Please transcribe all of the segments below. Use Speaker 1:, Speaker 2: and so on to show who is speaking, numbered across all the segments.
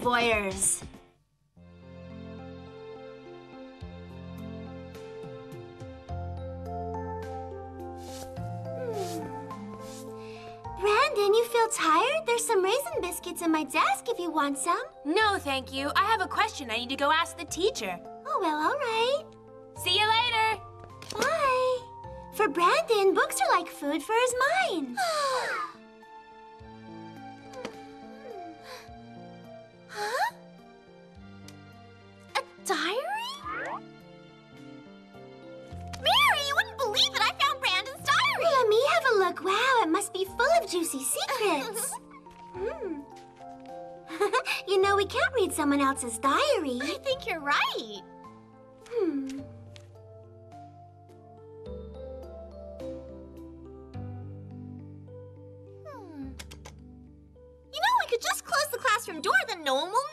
Speaker 1: voyeurs. Hmm. Brandon, you feel tired? There's some raisin biscuits in my desk if you want some.
Speaker 2: No, thank you. I have a question I need to go ask the teacher.
Speaker 1: Oh, well, all right.
Speaker 2: See you later.
Speaker 1: Bye. For Brandon, books are like food for his mind. look. Wow, it must be full of juicy secrets. hmm. you know, we can't read someone else's diary.
Speaker 3: I think you're right.
Speaker 1: Hmm.
Speaker 3: Hmm. You know, we could just close the classroom door, then no one will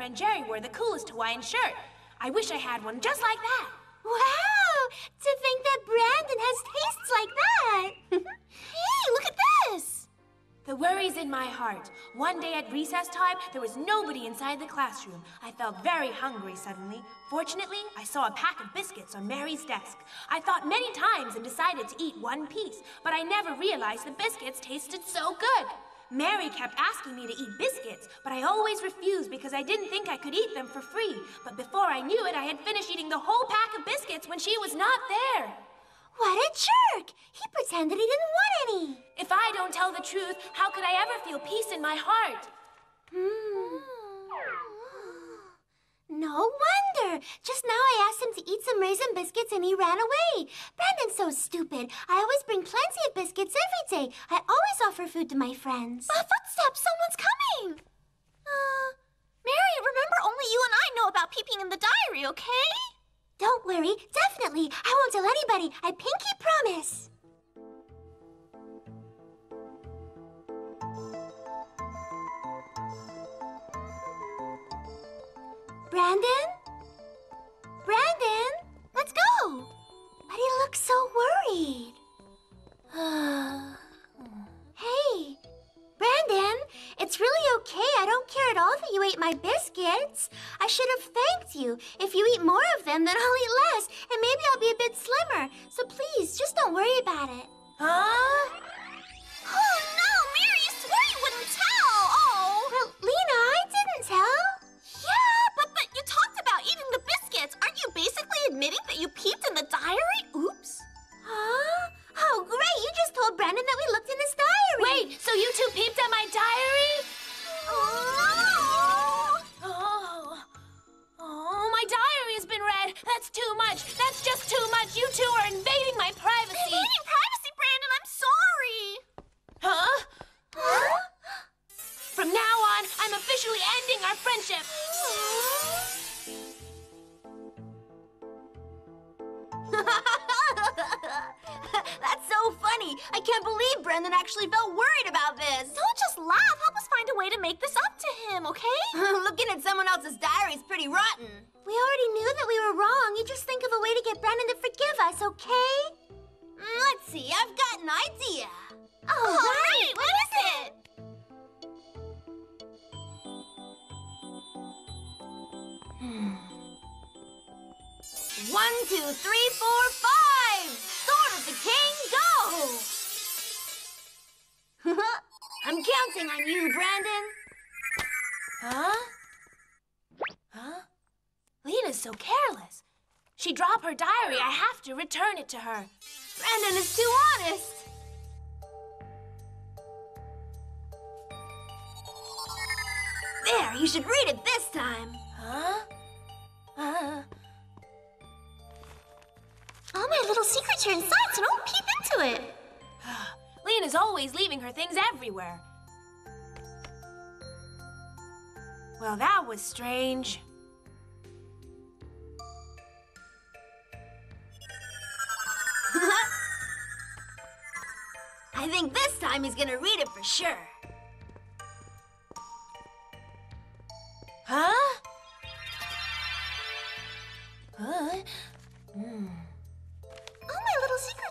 Speaker 2: friend Jerry wore the coolest Hawaiian shirt. I wish I had one just like that.
Speaker 1: Wow! To think that Brandon has tastes like that.
Speaker 3: Hey, look at this.
Speaker 2: The worries in my heart. One day at recess time, there was nobody inside the classroom. I felt very hungry suddenly. Fortunately, I saw a pack of biscuits on Mary's desk. I thought many times and decided to eat one piece, but I never realized the biscuits tasted so good. Mary kept asking me to eat biscuits, but I always refused because I didn't think I could eat them for free. But before I knew it, I had finished eating the whole pack of biscuits when she was not there.
Speaker 1: what a jerk! He pretended he didn't want any.
Speaker 2: If I don't tell the truth, how could I ever feel peace in my heart?
Speaker 1: Hmm. No wonder. Just now I asked him to eat some raisin biscuits and he ran away. Brandon's so stupid. I always bring plenty of biscuits every day. I always offer food to my friends.
Speaker 3: A footstep. Someone's coming. Uh, Mary, remember only you and I know about peeping in the diary, okay?
Speaker 1: Don't worry. Definitely. I won't tell anybody. I pinky promise. Brandon? Brandon? Let's go. But he looks so worried. hey, Brandon, it's really okay. I don't care at all that you ate my biscuits. I should have thanked you. If you eat more of them, then I'll eat less, and maybe I'll be a bit slimmer. So please, just don't worry about it.
Speaker 2: Huh? Ending our friendship.
Speaker 1: That's so funny. I can't believe Brandon actually felt worried about this.
Speaker 3: Don't just laugh. Help us find a way to make this up to him, okay?
Speaker 1: Looking at someone else's diary is pretty rotten. We already knew that we were wrong. You just think of a way to get Brandon to forgive us, okay? Mm, Let's see. I've got an idea.
Speaker 3: All right, what
Speaker 1: One, two, three, four, five. Sword of the King, go! I'm counting on you, Brandon.
Speaker 2: Huh? Huh? Lena's so careless. She dropped her diary. I have to return it to her.
Speaker 1: Brandon is too honest. There, you should read it this time.
Speaker 3: Secrets are inside, so don't peep into it.
Speaker 2: Lena's always leaving her things everywhere. Well, that was strange.
Speaker 1: I think this time he's gonna read it for sure.
Speaker 2: Huh? Huh? Hmm.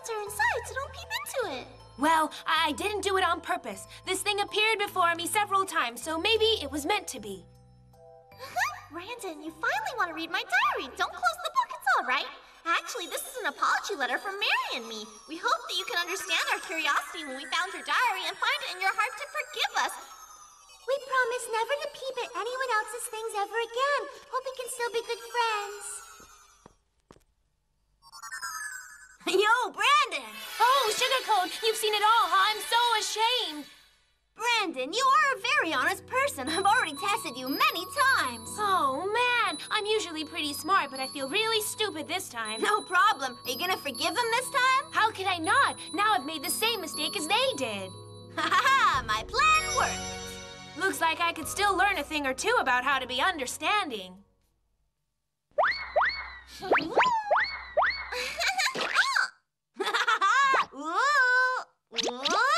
Speaker 3: All my little secrets are inside, so don't peep into it.
Speaker 2: Well, I didn't do it on purpose. This thing appeared before me several times, so maybe it was meant to be. Uh-huh.
Speaker 3: Brandon, you finally want to read my diary. Don't close the book, it's all right. Actually, this is an apology letter from Mary and me. We hope that you can understand our curiosity when we found your diary and find it in your heart to forgive us.
Speaker 1: We promise never to peep at anyone else's things ever again. Hope we can still be good friends.
Speaker 2: You've seen it all, huh? I'm so ashamed.
Speaker 4: Brandon, you are a very honest person. I've already tested you many times.
Speaker 2: Oh, man. I'm usually pretty smart, but I feel really stupid this time.
Speaker 4: No problem. Are you gonna forgive them this time?
Speaker 2: How could I not? Now I've made the same mistake as they did.
Speaker 4: Ha ha ha! My plan worked.
Speaker 2: Looks like I could still learn a thing or two about how to be understanding. Whoa!